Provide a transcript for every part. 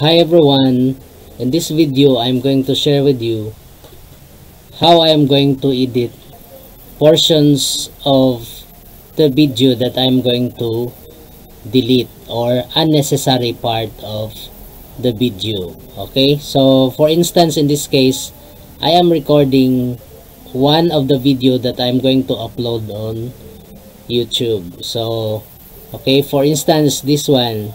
Hi everyone, in this video I'm going to share with you how I am going to edit portions of the video that I'm going to delete or unnecessary part of the video okay? So for instance in this case I am recording one of the video that I'm going to upload on YouTube. So okay for instance this one.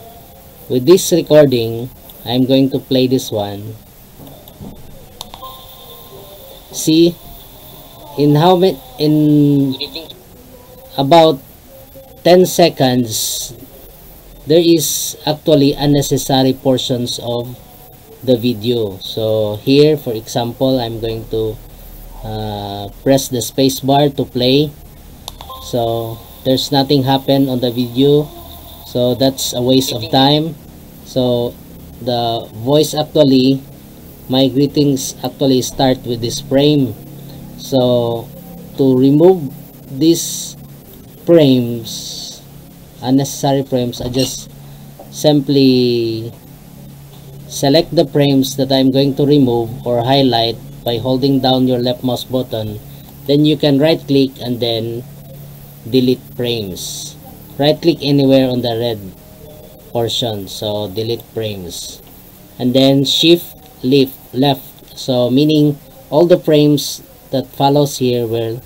With this recording I'm going to play this one. See? In how many in about 10 seconds there is actually unnecessary portions of the video. So here for example I'm going to uh, press the space bar to play. So there's nothing happen on the video. So that's a waste of time. So the voice actually my greetings actually start with this frame. So to remove these frames unnecessary frames I just simply select the frames that I'm going to remove or highlight by holding down your left mouse button. Then you can right click and then delete frames. Right click anywhere on the red portion. So delete frames. And then shift left left. So meaning all the frames that follows here will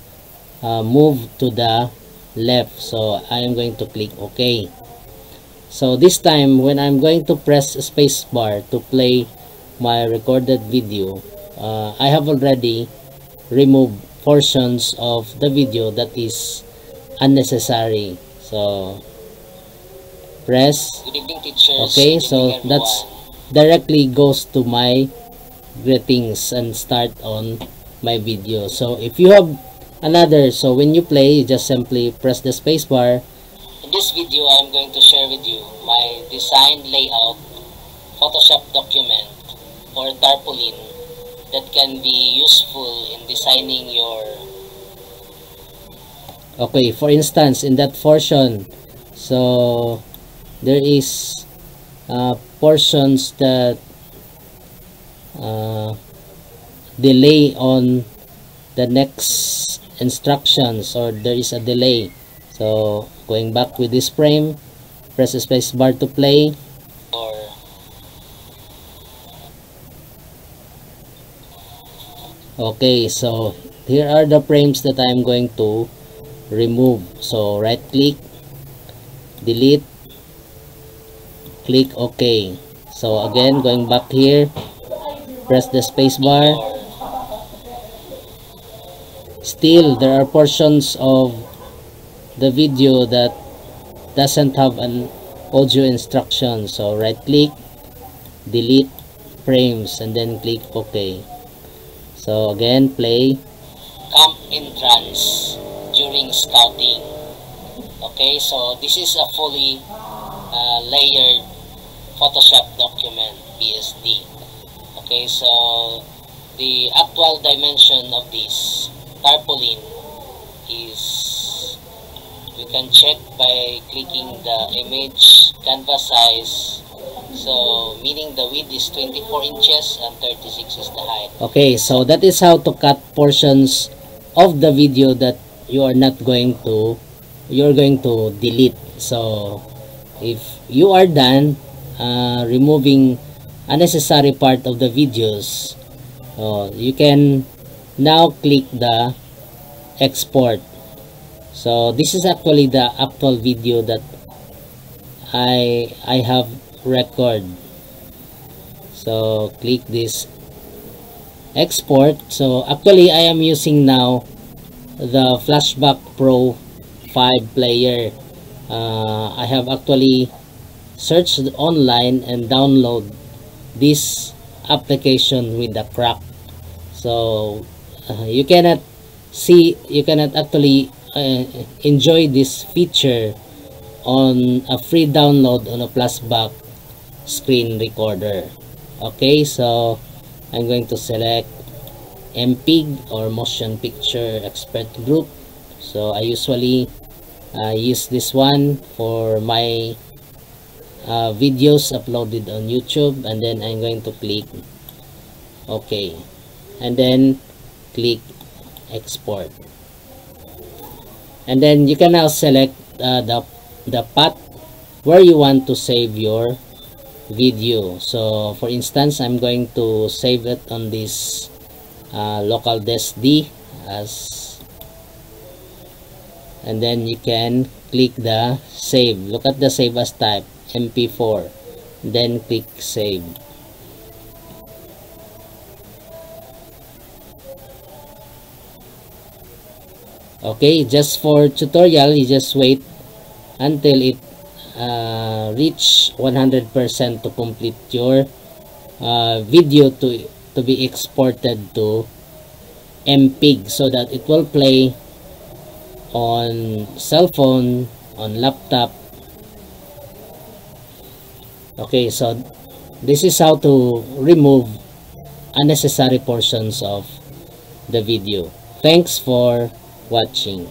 uh, move to the left. So I am going to click OK. So this time when I'm going to press spacebar to play my recorded video uh, I have already removed portions of the video that is unnecessary. So press okay so that's directly goes to my greetings and start on my video. So if you have another so when you play you just simply press the space bar. In this video i'm going to share with you my design layout photoshop document or tarpaulin that can be useful in designing your okay for instance in that portion so there is uh, portions that uh, delay on the next instructions or there is a delay. So going back with this frame press space bar to play. Or okay so here are the frames that I'm going to remove. So right click delete click OK. So again going back here press the space bar. Still there are portions of the video that doesn't have an audio instruction. So right click delete frames and then click OK. So again play. Camp entrance during scouting. Okay so this is a fully uh, layered Photoshop document PSD okay so the actual dimension of this tarpaulin is you can check by clicking the image canvas size. So meaning the width is 24 inches and 36 is the height. Okay so that is how to cut portions of the video that you are not going to you're going to delete. So if you are done uh, removing unnecessary part of the videos. You can now click the export. So this is actually the actual video that I I have record. So click this export. So actually I am using now the flashback pro 5 player. Uh, I have actually searched online and download this application with the crack. So uh, you cannot see you cannot actually uh, enjoy this feature on a free download on a flashback screen recorder. Okay so I'm going to select MPEG or motion picture expert group. So I usually uh, use this one for my uh, videos uploaded on YouTube and then I'm going to click OK and then click export. And then you can now select uh, the the path where you want to save your video. So for instance I'm going to save it on this uh, local disk D as and then you can click the save. Look at the save as type mp4 then click save okay just for tutorial you just wait until it uh, reach 100% to complete your uh, video to to be exported to MPEG so that it will play on cell phone on laptop okay so this is how to remove unnecessary portions of the video. Thanks for watching